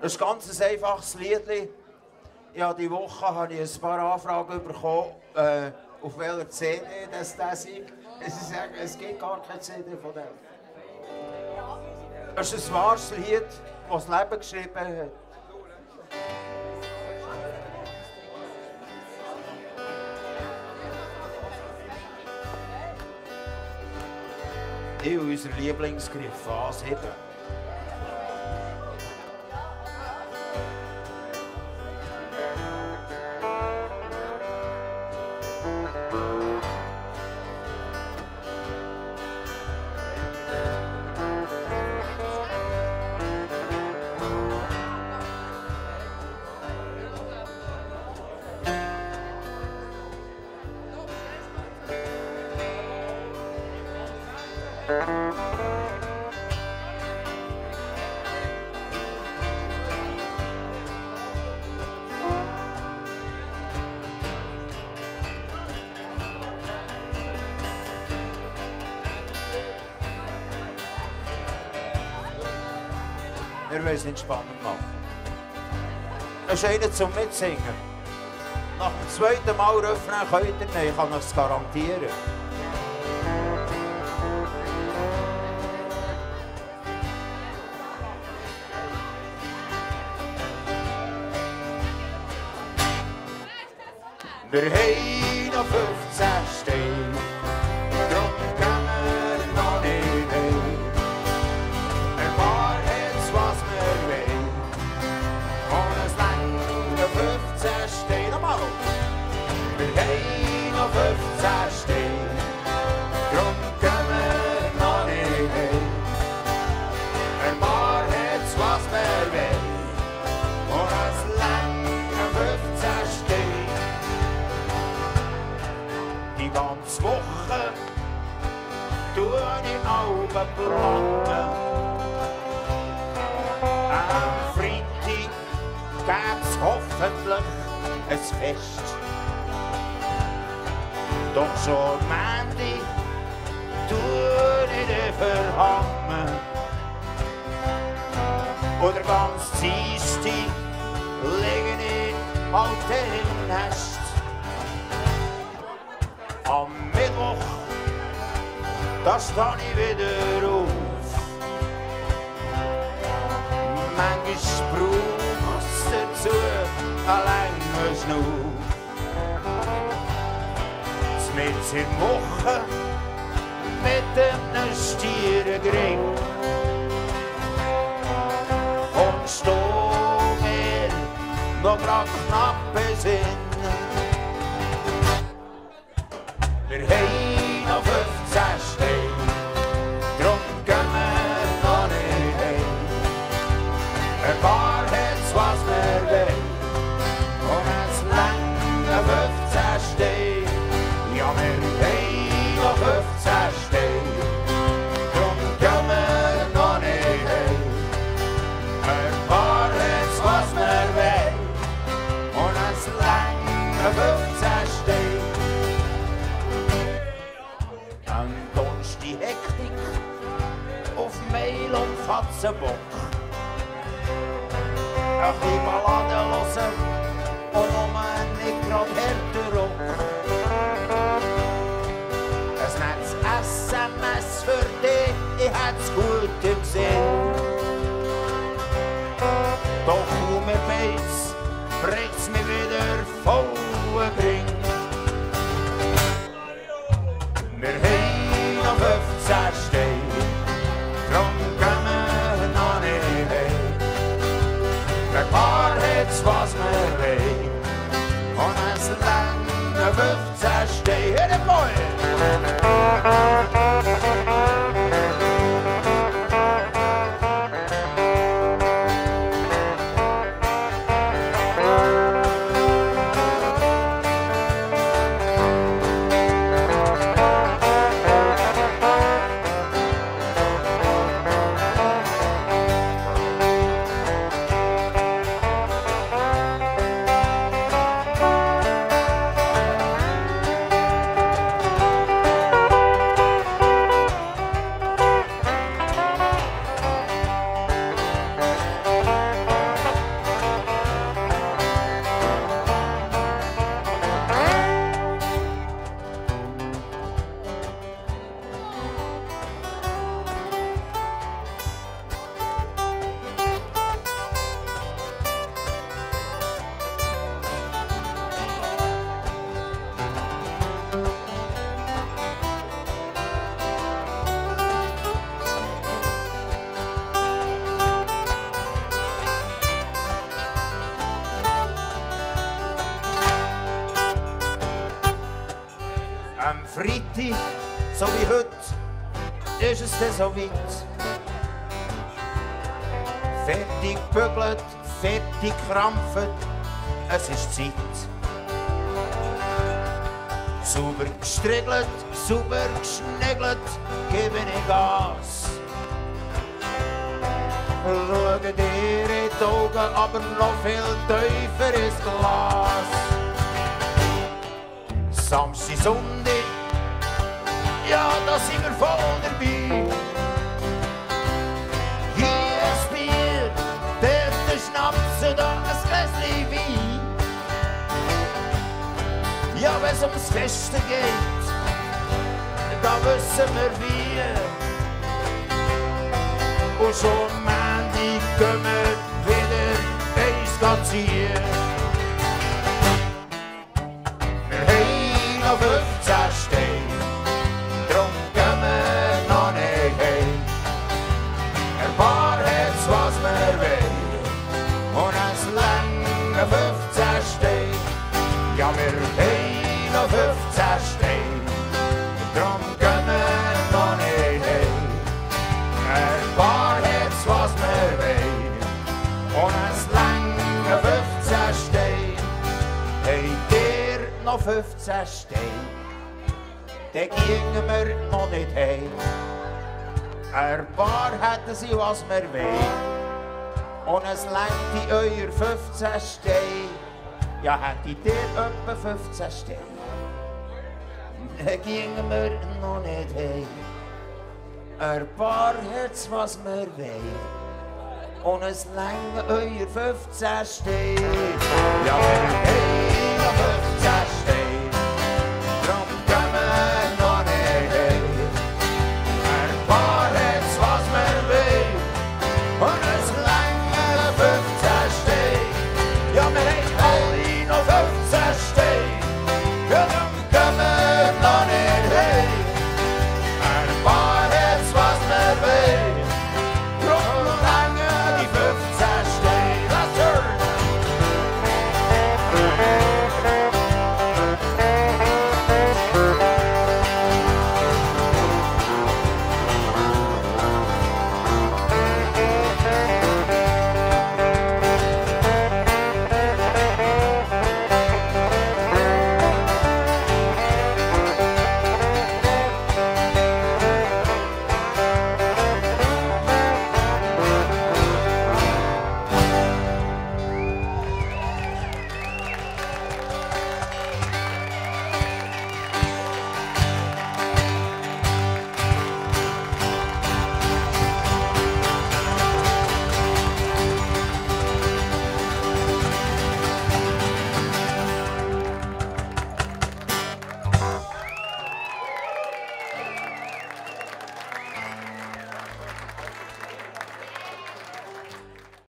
Das ist ein ganz einfaches Lied. Ja, diese Woche habe ich ein paar Anfragen bekommen, äh, auf welcher CD das ist. Es gibt gar keine CD von dem. Das ist ein wahres Lied, das das Leben geschrieben hat. Ich und unser Lieblingsgriff anheben. Wir wollen es nicht spannend machen. Das ist einer zum Mitsingen. Nach dem zweiten Mal Refrain könnt ihr nicht, ich kann es garantieren. Wir haben tue ich Augen platten. Am Freitag gäb's hoffentlich ein Fest. Doch schon Mandy tue ich den verhangen. Oder ganz Dienstag liege ich auf dem Nest. Da stehe ich wieder auf. Manchmal braucht's dazu einen langen Schnuff. Mit in Woche mit einem Stierengring kommst du mir noch grad knapp Sinn. Wir haben noch 15 Ach Een limonade losse, om een ik kroop Het is net sms voor die, die het goed Mitte, so wie heute, ist es dann so weit. Fertig bügelt, fertig krampft, es ist Zeit. Sauber gestriegelt, sauber geschnägelt, gebe ich Gas. Schau dir in die Augen, aber noch viel tiefer ins Glas. Samstag, Sonntag, ja, da sind wir voll dabei. Hier ein Bier, dort ein Schnaps und da ein Gläschen Wein. Ja, wenn es ums Feste geht, da wissen wir wie. Und schon am Ende gehen wir wieder eins ziehen. Es lange 15 Steine. Habt ihr noch 15 Steine, dann gingen wir noch nicht heim. Ein paar hätten sie, was wir wollen, und es längt in euer 15 Steine. Ja, hättet ihr etwa 15 Steine, dann gingen wir noch nicht heim. Ein paar hat's, was wir wollen. Und es länge euer 15 Steine. Ja, haben noch 15